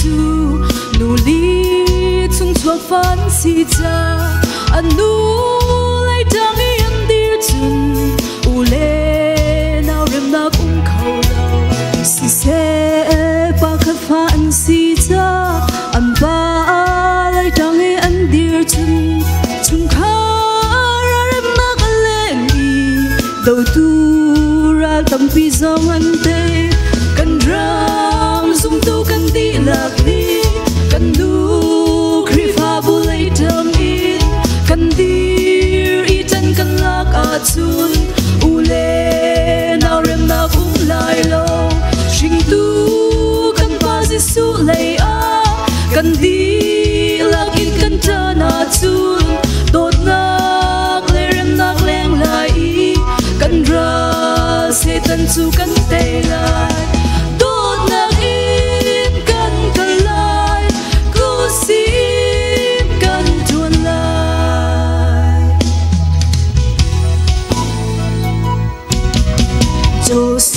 su nu li chung chua fan si cha. An nu lai dang i an dir chun u le nào rem na kum khâu lo si se pa kha fan si cha. An ba lai dang i an dir chun chung kha ra rem na ka le mi do tu ra tâm pi zong an te kan ram zum tu kan ti lạc đi cần đủ, khi fa bu lấy tam in cần dir i chân cần lạc à a chun u le na rem na um lai lo. Shing tu kan pa si su lei a kan di lak in kan na chun dot nak le rem nak leng lai cần ra sẽ tan chu cần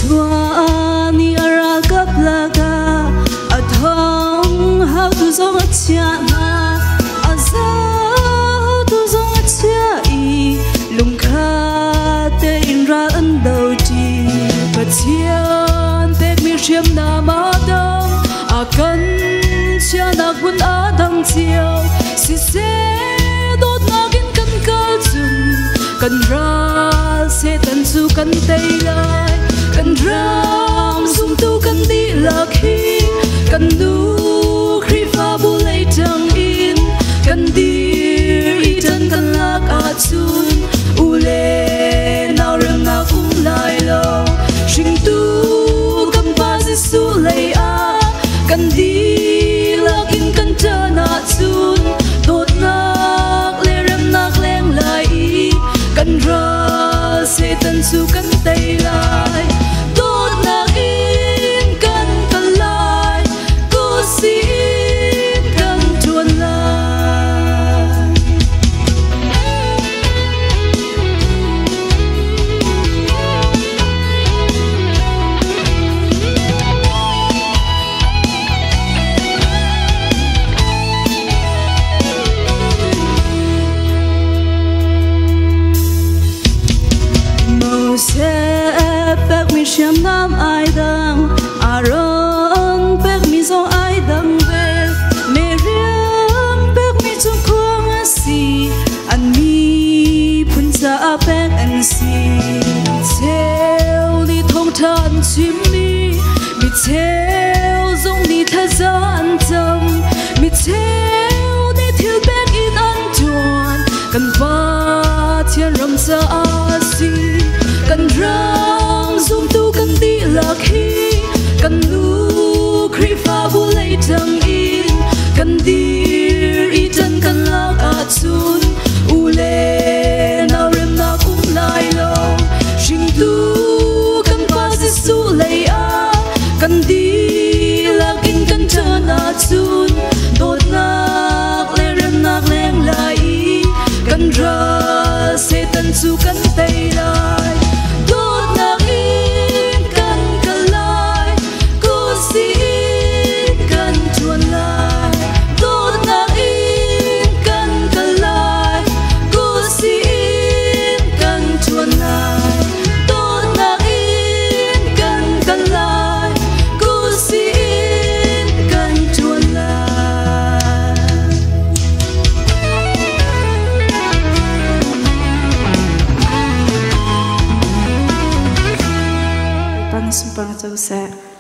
Joshua ni ara kap laga athong how to zong a chia na aza how to zong i lung kha te in ra an do ti but chian te mi chiam na ma dong a kan chia na kun a dang chiao si se dot na gin kan kal kan ra se tan chu kan tei la lak u le nào rem nào um lại lo sinh tu kan pa si lấy lei a kan di lak in kan ta na chun tốt nak le rem nak leng lai cần ra sẽ tan su cần tei lai ra sẽ tân su cánh tay ra. nosso banco, você.